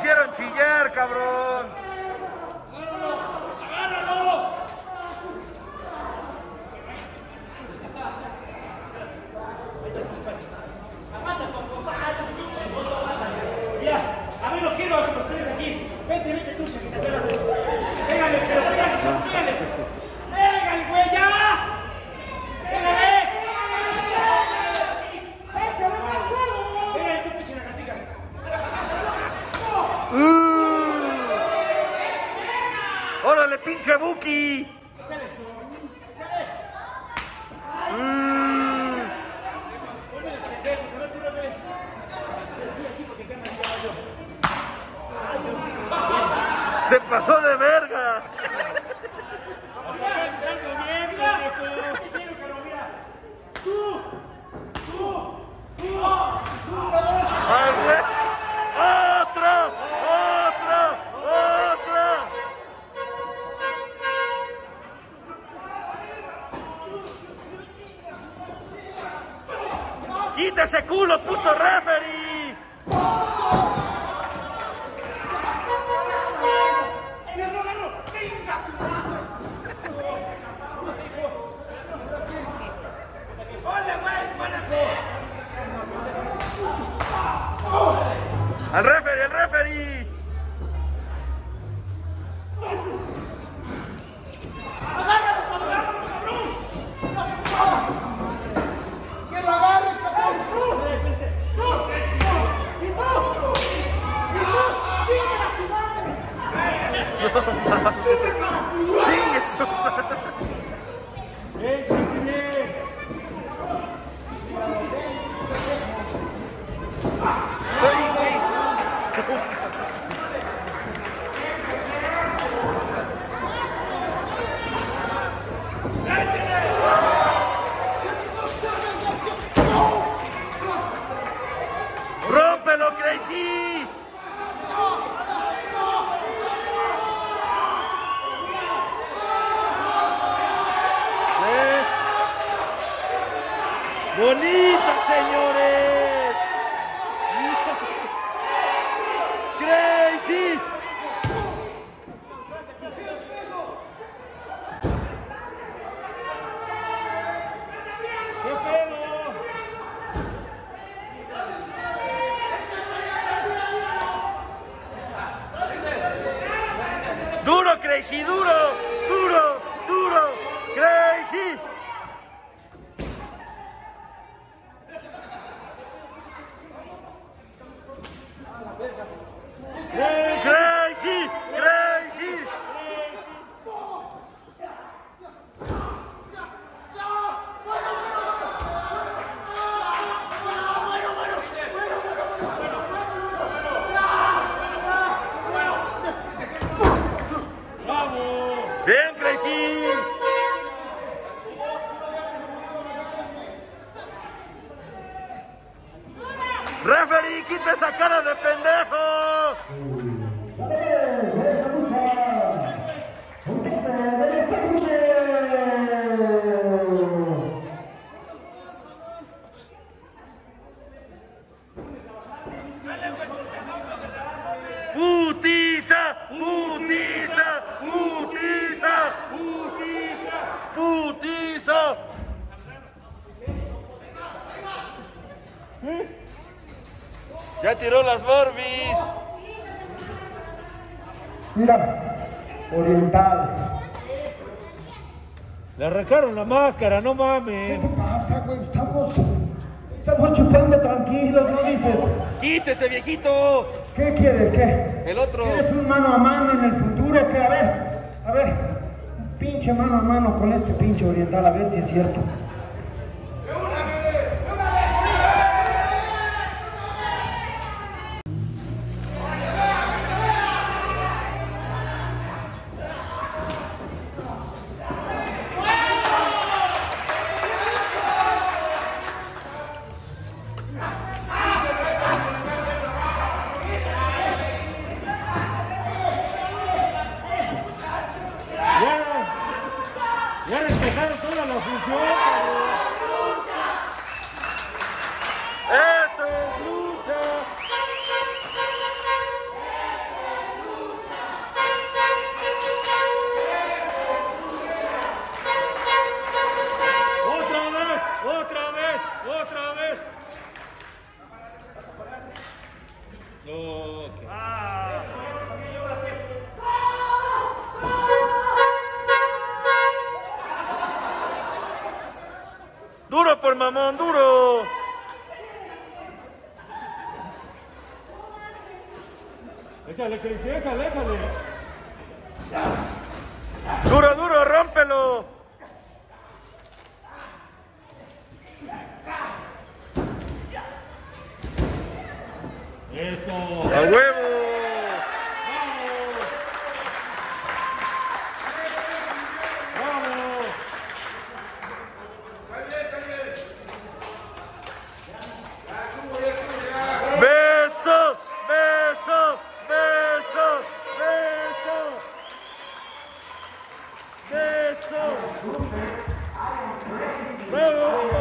hicieron chillar, cabrón. ¡Se pasó de verga! Ese culo, puto referee! ¡Bonita, señores! ¡Crazy! ¡Duro, Crazy! ¡Duro! ¡Duro! ¡Duro! ¡Crazy! ¡Bien, Crazy! ¡Referee, quita esa cara de pendejo! ¡Putiza! ¡Putiza! ¡Putiza! ¡Putiza! ¡Putiza! Ya tiró las Barbies. Mira, oriental. Le arrancaron la máscara, no ¿Qué mames. te pasa, güey? Estamos, estamos chupando tranquilos, ¿no dices? ¡Quítese, viejito! ¿Qué quieres, qué? El otro. ¿Quieres un mano a mano en el futuro? ¿Qué? A ver, a ver. Pinche mano a mano con este pinche oriental, a ver si es cierto. Duro por mamón, duro. Échale, Cris, échale, échale. Duro, duro, rómpelo. Eso. A huevo. Bravo.